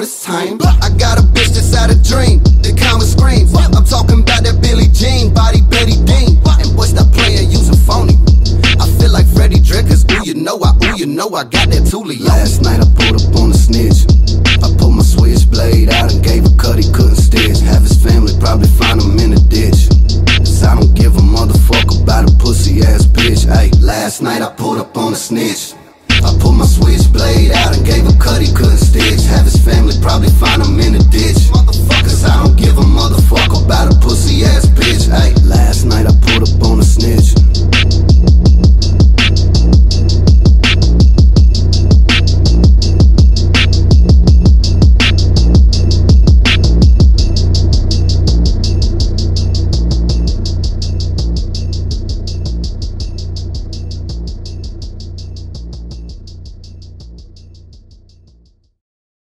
This time. I got a bitch that's out a dream, The come with screams. I'm talking about that Billie Jean, body Betty Dean. And boy, stop playing, using phony. I feel like Freddie Drinkers, ooh, you know I, ooh, you know I got that Thule. Last night I pulled up on a snitch. I pulled my switchblade out and gave a cut he couldn't stitch. Have his family probably find him in a ditch. Cause I don't give a motherfucker about a pussy ass bitch. Hey, last night I pulled up on a snitch. I pulled my switchblade out and gave a cut